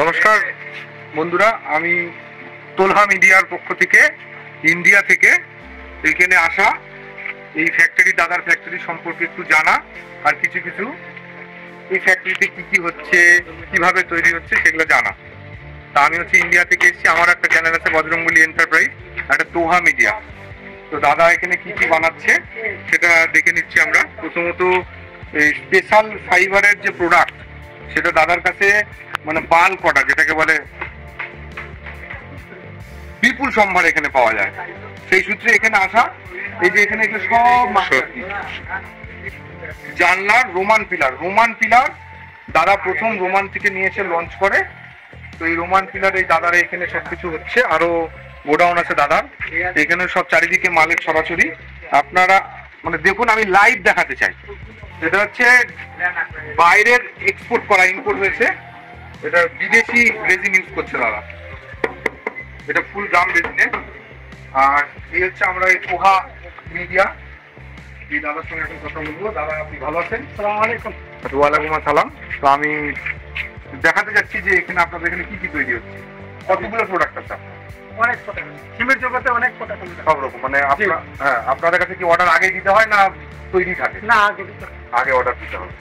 নমস্কার, বন্ধুরা, আমি তোলহা মিডিয়ার পক্ষ থেকে, ইন্ডিয়া থেকে এখানে আসা এই ফ্যাক্টরি দাদার ফ্যাক্টরি সম্পর্কে একটু জানা আর কিছু কিছু। এই ফ্যাক্টরিতে কি কি হচ্ছে, কীভাবে তৈরি হচ্ছে সেগুলো জানা। তা আমি হচ্ছে ইন্ডিয়া থেকে এসেছি, আমার একটা চ্যানেল আছে বজরঙ্গলি এন্টারপ্রাইজ একটা তোহা মিডিয়া তো দাদা এখানে কি কি বানাচ্ছে সেটা দেখে নিচ্ছি আমরা। প্রথমত স্পেশাল ফাইবারের যে প্রোডাক্ট সেটা দাদার কাছে মানে বাল কটা যেটাকে বলে বিপুল সম্ভার এখানে পাওয়া যায়। সেই সূত্রে এখানে আসা এই যে এখানে এগুলো সব জানলার রোমান পিলার। রোমান পিলার দাদা প্রথম রোমান থেকে নিয়ে এসে লঞ্চ করে। তো এই রোমান পিলার এই দাদার এখানে সবকিছু হচ্ছে আরও গোডাউন আছে দাদার। এখানে সব চারিদিকে মালিক সরাসরি। আপনারা মানে দেখুন আমি লাইভ দেখাতে চাই। এটা হচ্ছে বাইরের এক্সপোর্ট করা ইম্পোর্ট হয়েছে। এটা বিদেশি রেজিন ইউজ করছে দাদা। এটা ফুল গ্রাম রেজিনে আর এই হচ্ছে আমরা এই পোহা মিডিয়া এই দাদার সঙ্গে এখন কথা বলব। দাদা আপনি ভালো আছেন? আসসালামু আলাইকুম। ওয়ালাইকুম আসসালাম। তো আমি দেখাতে যাচ্ছি যে এখানে আপনাদের এখানে কি কি তৈরি হচ্ছে। কতগুলো প্রোডাক্ট আছে আপনার? অনেক প্রোডাক্ট সিমের জগতে অনেক প্রোডাক্ট সব রকম। মানে আপনার হ্যাঁ আপনাদের কাছে কি অর্ডার আগে দিতে হয় না তৈরি থাকে? না আগে আগে অর্ডার দিতে হবে।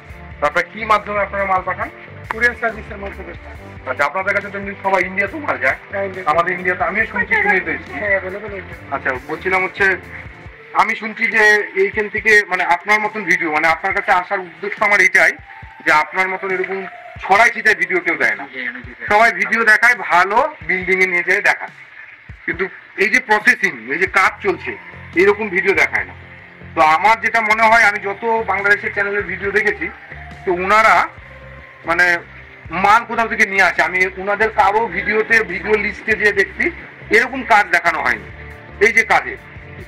তারপরে কি মাধ্যমে আপনারা মাল পাঠান? কুরিয়ার সার্ভিসের মাধ্যমে আচ্ছা আপনাদের কাছে তো সবাই ইন্ডিয়া তো মাল যায়? আমাদের ইন্ডিয়াতে আমিও শুনছি শুনেই তো এসেছি হ্যাঁ আচ্ছা বলছিলাম হচ্ছে আমি শুনছি যে এইখান থেকে মানে আপনার মতন ভিডিও মানে আপনার কাছে আসার উদ্দেশ্য আমার এটাই যে আপনার মতন এরকম ছড়াই ছিটায় ভিডিও কেউ দেয় না। সবাই ভিডিও দেখায় ভালো বিল্ডিং এ নিয়ে যায় দেখায়। কিন্তু এই যে প্রসেসিং এই যে কাজ চলছে এরকম ভিডিও দেখায় না। তো আমার যেটা মনে হয় আমি যত বাংলাদেশের চ্যানেলের ভিডিও দেখেছি তো উনারা মানে মাল কোথাও থেকে নিয়ে আসে? আমি উনাদের কারও ভিডিওতে ভিডিও লিস্টে যে দেখছি এরকম কাজ দেখানো হয়নি। এই যে কাজে।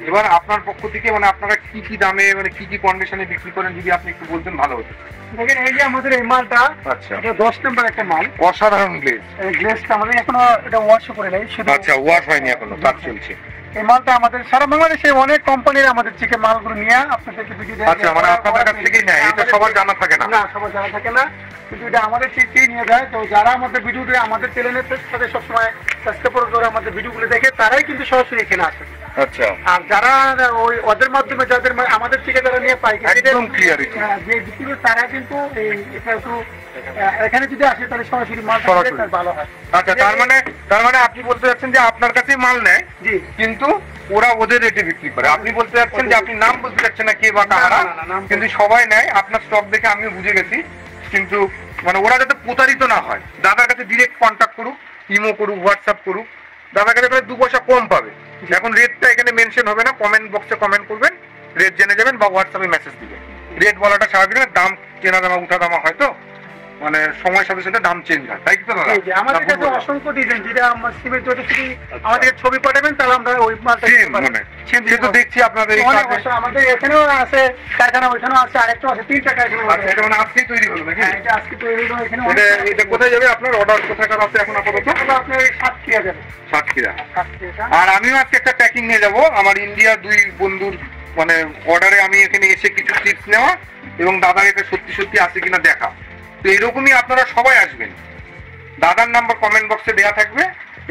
এবার আপনার পক্ষ থেকে মানে আপনারা কি কি দামে মানে কি কি কন্ডিশনে বিক্রি করেন যদি আপনি একটু বলতেন ভালো হতো। দেখেন এই যে আমাদের এই মালটা আচ্ছা। এটা দশ নম্বর একটা মাল। অসাধারণ গ্লেজ এই গ্লেসটা আমাদের এখনও এটা ওয়াশ করে নেই আচ্ছা ওয়াশ হয়নি এখনও কাজ চলছে। এই মালটা আমাদের সারা বাংলাদেশে অনেক কোম্পানির আমাদের থেকে মালগুলো নিয়ে আপনাদেরকে দেয়। আচ্ছা মানে আপনাদের কাছ থেকেই নেয় এটা সবার জানা থাকে না। না সবার জানা থাকে না। কিন্তু এটা আমাদের থেকেই নিয়ে যায়? তো যারা আমাদের আমাদের চ্যানেলের সাথে সবসময় সাবস্ক্রাইব করে আমাদের ভিডিওগুলো দেখে তারাই কিন্তু সরাসরি এখানে আসে। আচ্ছা। আর যারা ওই ওদের মাধ্যমে যাদের আমাদের থেকে যারা নিয়ে একদম clear হ্যাঁ, যে বিক্রি তারা কিন্তু এই এটা একটু এখানে। যদি আসে তাহলে সরাসরি মাল ভালো হয়। আচ্ছা তার মানে তার মানে আপনি বলতে যাচ্ছেন যে আপনার কাছেই মাল নেয় জি। কিন্তু ওরা ওদের রেটে বিক্রি করে। আপনি বলতে যাচ্ছেন যে আপনি নাম যাচ্ছেন না কে বা কাহারা কিন্তু সবাই নেয়। আপনার স্টক দেখে আমি বুঝে গেছি। কিন্তু মানে ওরা যাতে প্রতারিত না হয় দাদার কাছে ডিরেক্ট কন্ট্যাক্ট করুক ইমো করুক হোয়াটসঅ্যাপ করুক দাদার কাছে তাহলে দু পয়সা কম পাবে। এখন রেটটা এখানে মেনশন হবে না। কমেন্ট বক্সে কমেন্ট করবেন রেট জেনে যাবেন বা হোয়াটসঅ্যাপে মেসেজ দিবেন। রেট বলাটা স্বাভাবিক না দাম কেনা দামা উঠা দামা হয় তো? মানে সময়ের সাথে সাথে দাম চেঞ্জ হয় তাই তো দাদা? আমাদের কাছে অসংখ্য ডিজাইন যেটা আমার সিমের যদি যদি আমাদের ছবি পাঠাবেন তাহলে আমরা ওই মালটা দিতে পারব। মানে সে তো দেখছি আপনাদের এই আমাদের এখানেও আছে কারখানা ওইখানেও আছে আরেকটা আছে তিনটা কারখানা আচ্ছা এটা মানে আজকেই তৈরি হলো নাকি? হ্যাঁ এটা আজকে তৈরি হলো এখানে এটা এটা কোথায় যাবে আপনার? অর্ডার কোথাকার আছে এখন আপাতত? আপনার সাতক্ষীরা যাবে। সাতক্ষীরা। সাতক্ষীরা। আর আমিও আজকে একটা প্যাকিং নিয়ে যাব। আমার ইন্ডিয়া দুই বন্ধুর মানে অর্ডারে আমি এখানে এসে কিছু টিপস নেওয়া এবং দাদার এটা সত্যি সত্যি আছে কিনা দেখা। তো এরকমই আপনারা সবাই আসবেন। দাদার নাম্বার কমেন্ট বক্সে দেওয়া থাকবে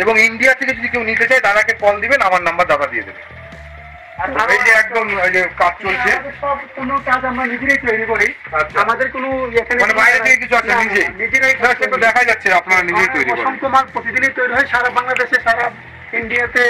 এবং ইন্ডিয়া থেকে যদি কেউ নিতে চায় দাদাকে কল দিবেন আমার নাম্বার দাদা দিয়ে দেবে। এই যে একদম এই যে কাজ চলছে। আমাদের সব কোনো কাজ আমরা নিজেরাই তৈরি করি। আচ্ছা। আমাদের কোনো মানে বাইরে থেকে কিছু আছে না, না, নিজেই নিজেরাই না, সে তো দেখা যাচ্ছে আপনারা নিজেই তৈরি করেন। অসংখ্য মাল প্রতিদিনই তৈরি হয় সারা বাংলাদেশে সারা ইন্ডিয়াতে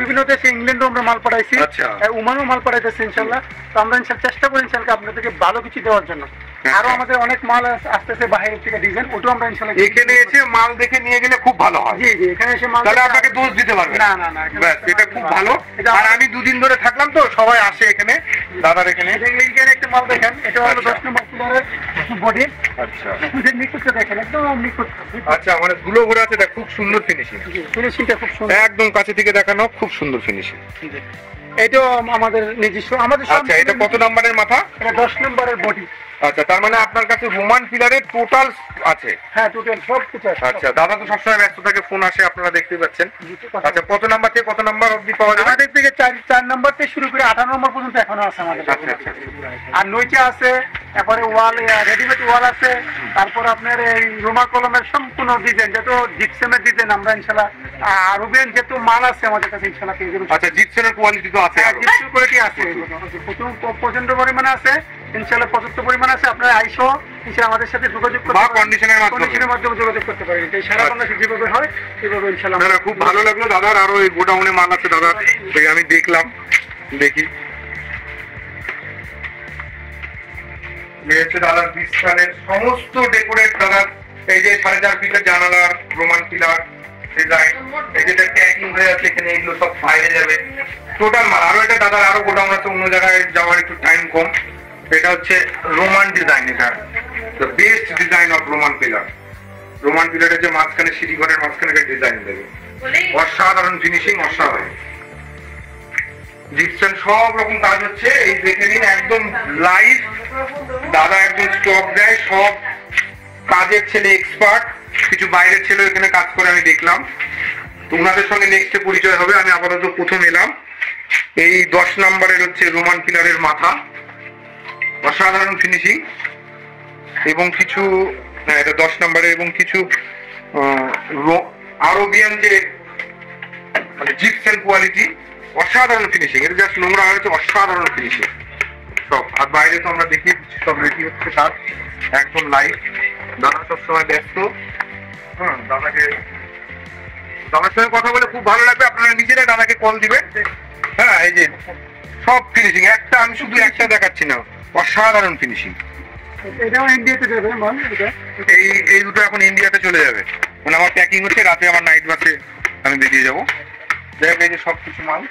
বিভিন্ন দেশে ইংল্যান্ডও আমরা মাল পাঠাইছি। আচ্ছা। ওমানও মাল পাঠাইতেছি ইনশাল্লাহ। তো আমরা চেষ্টা করি ইনশাল্লাহ আপনাদেরকে ভালো কিছু দেওয়ার জন্য। আচ্ছা। আরও আমাদের অনেক মাল আস- আসতেছে বাইরের থেকে ডিজাইন ওটাও আমরা ইনশাল্লাহ এখানে এসে মাল দেখে নিয়ে গেলে খুব ভালো হয়। জি জি এখানে এসে মাল তাহলে আপনাকে দোষ দিতে পারবে না। না না এটা খুব ভালো। আর আমি দুদিন ধরে থাকলাম তো সবাই আসে এখানে দাদার এখানে। এইখানে একটা মাল দেখেন এটা হলো আচ্ছা। দশ নম্বর ফ্লোরের বডি আচ্ছা। নিখুঁতটা দেখেন একদম নিখুঁত। আচ্ছা মানে ধুলো ঘুরে আছে এটা খুব সুন্দর ফিনিশিং ফিনিশিংটা খুব সুন্দর। একদম কাছে থেকে দেখানো খুব সুন্দর ফিনিশিং এটাও আমাদের নিজস্ব আমাদের আচ্ছা এটা কত নাম্বারের মাথা? এটা দশ নম্বরের বডি আচ্ছা তার মানে আপনার কাছে হুমান ফিলারে টোটাল আছে? হ্যাঁ টোটাল সব কিছু আছে। আচ্ছা দাদা তো সবসময় ব্যস্ত থাকে ফোন আসে আপনারা দেখতে পাচ্ছেন। আচ্ছা আচ্ছা কত নাম্বার থেকে কত নাম্বার অবধি পাওয়া যাবে? আমাদের থেকে চার চার নম্বর থেকে শুরু করে আঠারো নম্বর পর্যন্ত এখনও আছে আমাদের। আচ্ছা, আচ্ছা। আর নইচে আছে তারপরে ওয়াল রেডিমেড ওয়াল আছে। তারপর আপনার এই রোমা কলমের সম্পূর্ণ ডিজাইন যত জিপসেমের ডিজাইন আমরা ইনশাল্লাহ আরবিয়ান যত মাল আছে আমাদের কাছে ইনশাল্লাহ পেয়ে যাবেন। আচ্ছা জিপসেনের কোয়ালিটি তো আছে হ্যাঁ জিপসের কোয়ালিটি আছে। প্রচুর প্রচণ্ড পরিমাণে আছে। ইনশাল্লাহ পর্যাপ্ত পরিমাণে আছে। আপনারা আইসো ইনশাল্লাহ আমাদের সাথে যোগাযোগ করতে পারেন। কন্ডিশনের মাধ্যমে। কন্ডিশনের মাধ্যমে যোগাযোগ করতে পারেন। এই সারা আচ্ছা। বাংলাদেশে যেভাবে হয় সেভাবে ইনশাল্লাহ খুব ভালো লাগল। দাদার আরও এই গোডাউনে মাল আছে দাদা। এই আমি দেখলাম দেখি। দাদার বিস্তানের সমস্ত ডেকোরেট দাদার এই যে সাড়ে চার ফিটের জানালার রোমান পিলার ডিজাইন এই যেটা প্যাকিং হয়ে আছে এখানে এগুলো সব বাইরে যাবে। টোটাল মাল আরও এটা দাদার আরও গোডাউন আছে অন্য জায়গায় যাওয়ার একটু টাইম কম। এটা হচ্ছে রোমান ডিজাইন এটা। The best design of Roman pillar Roman পিলারের যে মাঝখানে সিঁড়িঘরের মাঝখানে ডিজাইন দেবে। অসাধারণ ফিনিশিং অসাধারণ। জিপসন সব রকম কাজ হচ্ছে এই দেখে নিন একদম লাইভ দাদা একদম স্টক দেয়, সব কাজের ছেলে এক্সপার্ট কিছু বাইরের ছেলে এখানে কাজ করে আমি দেখলাম। তো ওনাদের সঙ্গে নেক্সটে পরিচয় হবে, আমি আপাতত প্রথম এলাম। এই দশ নাম্বারের হচ্ছে রোমান পিলারের মাথা। অসাধারণ ফিনিশিং এবং কিছু এটা দশ নম্বরে এবং কিছু আরবিয়ান যে মানে জিপসেন কোয়ালিটি অসাধারণ ফিনিশিং এটা জাস্ট নোংরা হয়েছে অসাধারণ ফিনিশিং সব। আর বাইরে তো আমরা দেখি সব রেডি হচ্ছে কাজ একদম লাইভ দাদা সবসময় ব্যস্ত। হ্যাঁ দাদাকে দাদার সঙ্গে কথা বলে খুব ভালো লাগবে। আপনারা নিজেরা দাদাকে কল দিবেন। হ্যাঁ এই যে সব ফিনিশিং একটা আমি শুধু একটা দেখাচ্ছি না। অসাধারণ ফিনিশিং এটাও ইন্ডিয়াতে যাবে এই এই দুটো এখন ইন্ডিয়াতে চলে যাবে। মানে আমার প্যাকিং হচ্ছে রাতে আমার নাইট বাসে আমি বেরিয়ে যাব। যাই হোক এই যে সব কিছু মাল।